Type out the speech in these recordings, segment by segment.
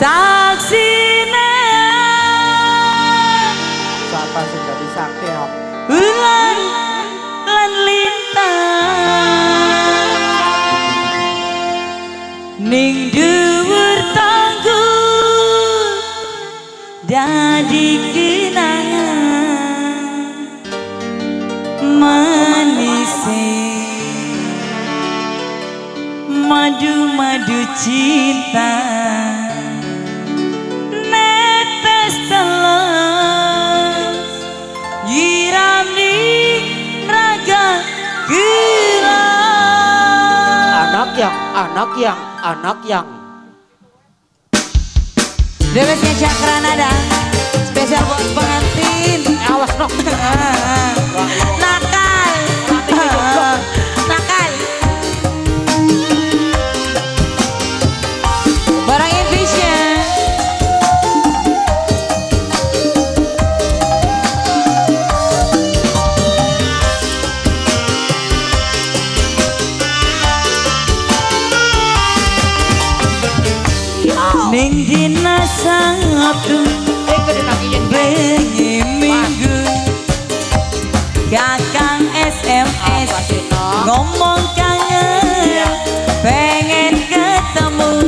saksine Siapa sih jadi sakti Nok? ulan lan lintang ning dhuwur tanggul dadi kenangan manise madu-madu cinta yang, anak yang, anak yang. Dewesnya cakra nada spesial buat pengantin Awas Nok. nakal dina nakinya. bengi minggu Kakang SMS ngomong kangen pengen ketemu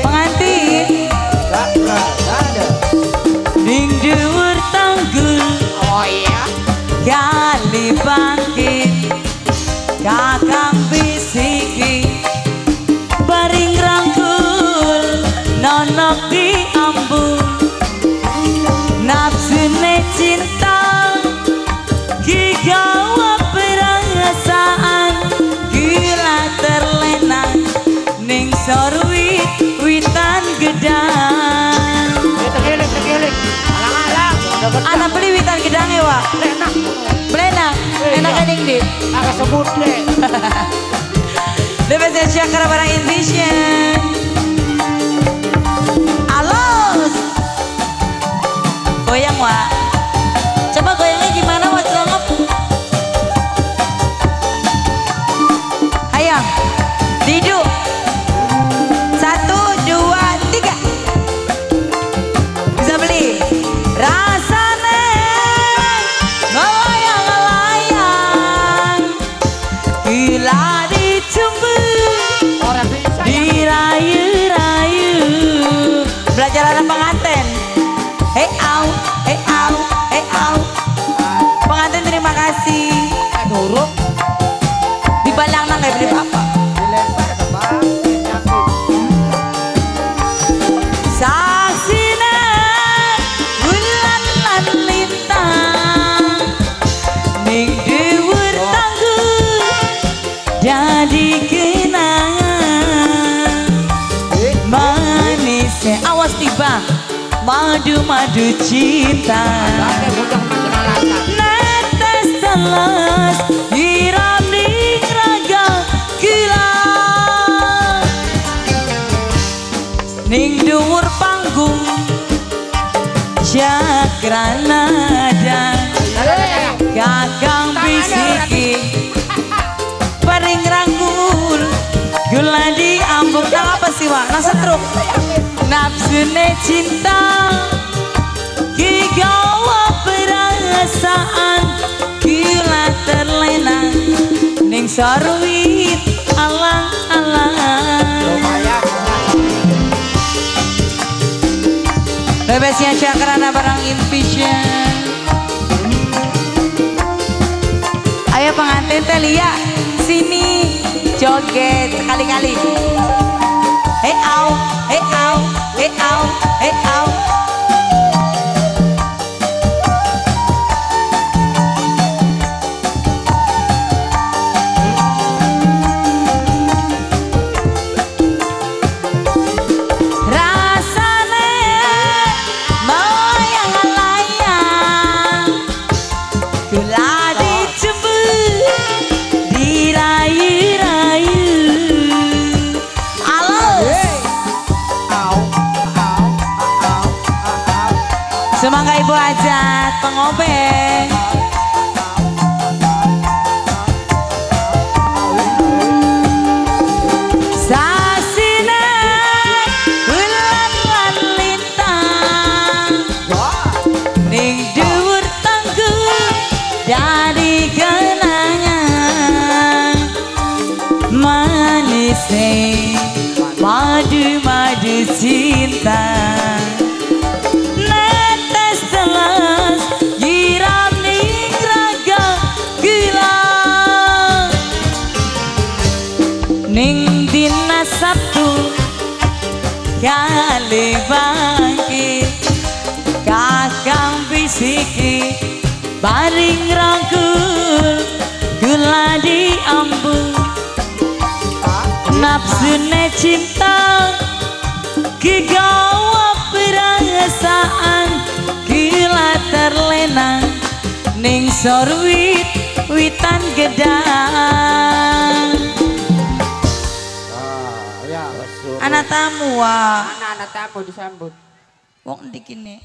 pengantin ning dhuwur tanggul Oh iya. kali sorwi witan gedang. Anak beli witan gedang ya wak? Enak. Enak Agak sebut deh. Belajar anak Madu-madu cinta. Netes telas Hiram di raga gila Ning dhuwur panggung Cakra wak? Nang setruk Nafsune cinta Gigawa perasaan Gila terlena Ning sorwit alang-alang. Bebesnya cakrana barang Invision Ayo pengantin teh Lia Sini Joget kali-kali hey ao hey ao hey ao hey ao ajat kali bangkit kakang bisiki baring rangkul gula di ambung nafsune cinta kegawa perasaan gila terlena ning sorwit tamu wah Anak-anak tamu disambut. wong dikini